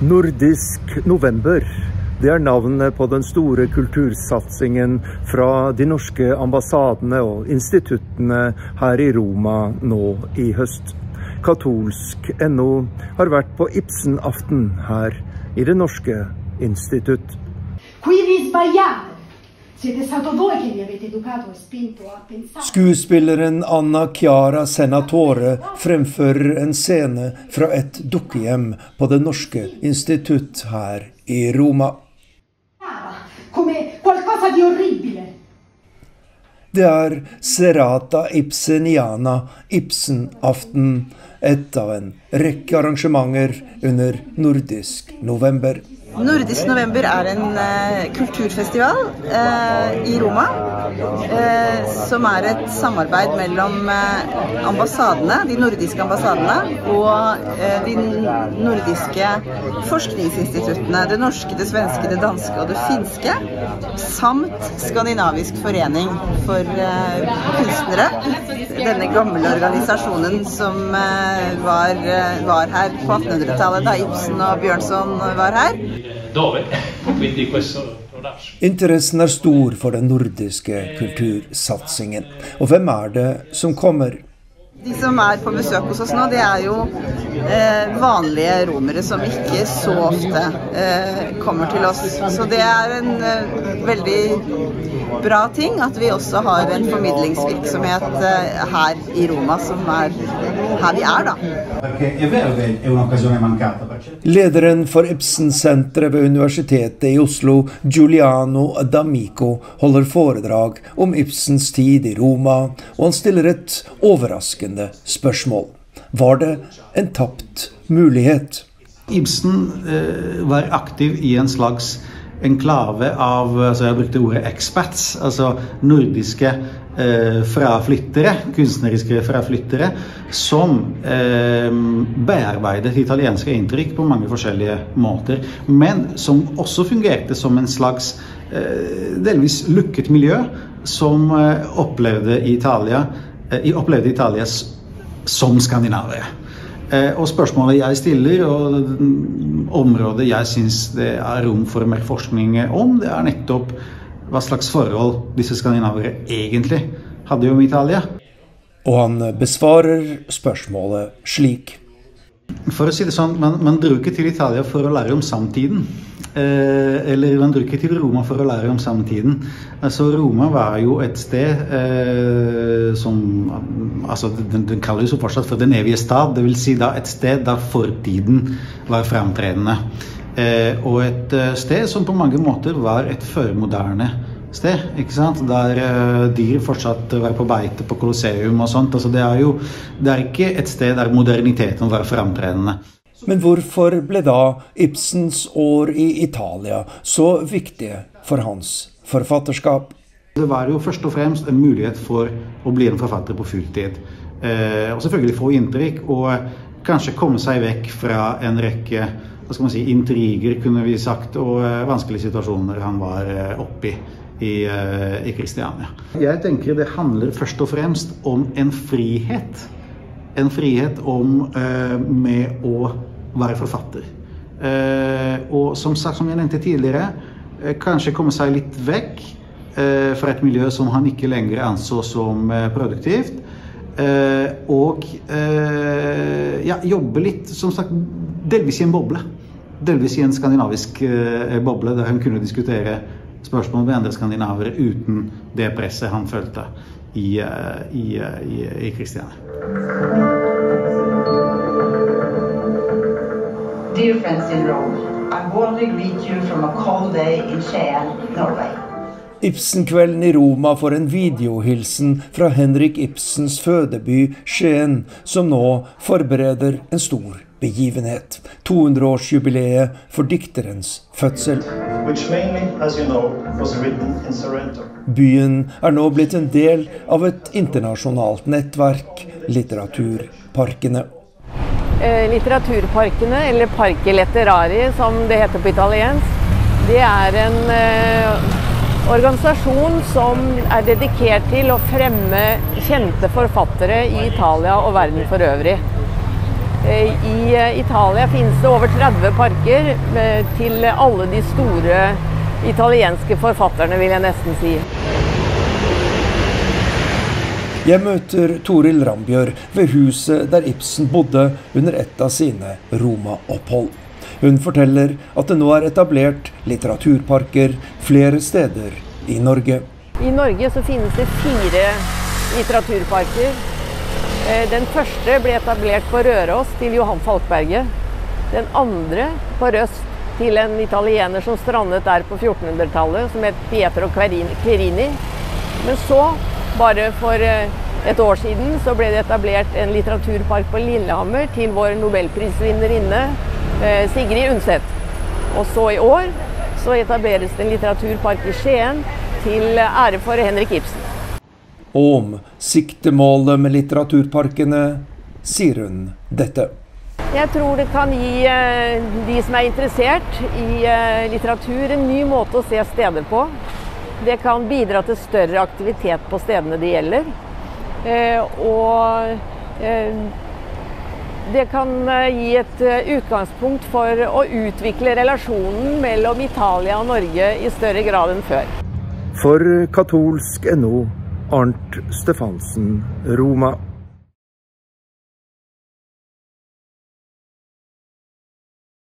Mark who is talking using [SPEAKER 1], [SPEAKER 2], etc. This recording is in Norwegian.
[SPEAKER 1] Nordisk november. Det er navnet på den store kultursatsingen fra de norske ambassadene og instituttene her i Roma nå i høst. Katolsk.no har vært på Ibsen-aften her i Det norske institutt.
[SPEAKER 2] Qui vi.
[SPEAKER 1] Skuespilleren Anna Chiara Senatore fremfører en scene fra et dukkehjem på Det norske institutt her i Roma. Det er Serata Ibseniana, Ibsen-aften, et av en rekke arrangementer under nordisk november.
[SPEAKER 3] Nordisk november er en eh, kulturfestival eh, i Roma. Eh, som er et samarbeid mellom eh, ambassadene, de nordiske ambassadene og eh, de nordiske forskningsinstituttene. Det norske, det svenske, det danske og det finske. Samt Skandinavisk forening for eh, kunstnere. Denne gamle organisasjonen som eh, var, eh, var her på 1800-tallet da Ibsen og Bjørnson var her.
[SPEAKER 1] Interessen er stor for den nordiske kultursatsingen. Og hvem er det som kommer?
[SPEAKER 3] De som er på besøk hos oss nå, det er jo eh, vanlige romere som ikke så ofte eh, kommer til oss. Så det er en eh, veldig bra ting at vi også har en formidlingsvirksomhet eh, her i Roma, som er her vi er, da.
[SPEAKER 1] Lederen for Ibsen-senteret ved Universitetet i Oslo, Giuliano D'Amico, holder foredrag om Ibsens tid i Roma, og han stiller et overraskende spørsmål. Var det en tapt mulighet?
[SPEAKER 4] Ibsen eh, var aktiv i en slags enklave av altså Jeg brukte ordet expats, altså nordiske eh, fraflyttere, kunstneriske fraflyttere, som eh, bearbeidet italienske inntrykk på mange forskjellige måter. Men som også fungerte som en slags eh, delvis lukket miljø, som eh, opplevde Italia, eh, opplevde Italia som skandinavere. Eh, og spørsmålet jeg stiller, og mm, området jeg syns det er rom for mer forskning om, det er nettopp hva slags forhold disse skandinavere egentlig hadde om Italia.
[SPEAKER 1] Og han besvarer spørsmålet slik.
[SPEAKER 4] For å si det sånn, man, man dro ikke til Italia for å lære om samtiden. Eh, eller man ikke til Roma for å lære om samtiden. Altså, Roma var jo et sted eh, som altså, den, den kalles jo fortsatt for den evige stad. Dvs. Si et sted der fortiden var framtredende. Eh, og et eh, sted som på mange måter var et førmoderne sted. ikke sant? Der eh, dyr fortsatt var på beite på Colosseum og sånt. altså Det er jo det er ikke et sted der moderniteten var framtredende.
[SPEAKER 1] Men hvorfor ble da Ibsens år i Italia så viktige for hans forfatterskap?
[SPEAKER 4] Det var jo først og fremst en mulighet for å bli en forfatter på fulltid. Eh, og selvfølgelig få inntrykk, og kanskje komme seg vekk fra en rekke hva skal man si, intriger, kunne vi sagt, og eh, vanskelige situasjoner han var eh, oppi i, i Kristiania. Jeg tenker det handler først og fremst om en frihet. En frihet om eh, med å være forfatter. Eh, og som sagt, som jeg nevnte tidligere, eh, kanskje komme seg litt vekk fra et miljø som han ikke lenger anså som produktivt. Og ja, jobbe litt, som sagt, delvis i en boble. Delvis i en skandinavisk boble, der han kunne diskutere spørsmål med andre skandinavere uten det presset han følte i, eh, i, eh, i, i Kristiania.
[SPEAKER 5] Dear friends in Rome, I warmly greet you from a cold day in Skien, Norway.
[SPEAKER 1] Ibsenkvelden i Roma får en videohilsen fra Henrik Ibsens fødeby Skien, som nå forbereder en stor begivenhet. 200-årsjubileet for dikterens fødsel. Byen er nå blitt en del av et internasjonalt nettverk, Litteraturparkene.
[SPEAKER 6] Eh, Litteraturparkene, eller Parche Letterari som det heter på italiensk, det er en eh, organisasjon som er dedikert til å fremme kjente forfattere i Italia og verden for øvrig. I Italia finnes det over 30 parker til alle de store italienske forfatterne, vil jeg nesten si.
[SPEAKER 1] Jeg møter Toril Rambjørg ved huset der Ibsen bodde under et av sine Roma-opphold. Hun forteller at det nå er etablert litteraturparker flere steder i Norge.
[SPEAKER 6] I Norge så finnes det fire litteraturparker. Eh, den første ble etablert på Røros til Johan Falkberget. Den andre på Røst til en italiener som strandet der på 1400-tallet, som het Pietro Querini. Men så, bare for eh, et år siden, så ble det etablert en litteraturpark på Lillehammer til vår nobelprisvinnerinne eh, Sigrid Undset. Og så i år så etableres det en litteraturpark i Skien til ære for Henrik Ibsen.
[SPEAKER 1] Om siktemålet med litteraturparkene sier hun dette.
[SPEAKER 6] Jeg tror det kan gi eh, de som er interessert i eh, litteratur, en ny måte å se steder på. Det kan bidra til større aktivitet på stedene det gjelder. Eh, og det kan gi et utgangspunkt for å utvikle relasjonen mellom Italia og Norge i større grad enn før.
[SPEAKER 1] For katolsk.no, Arnt Stefansen, Roma.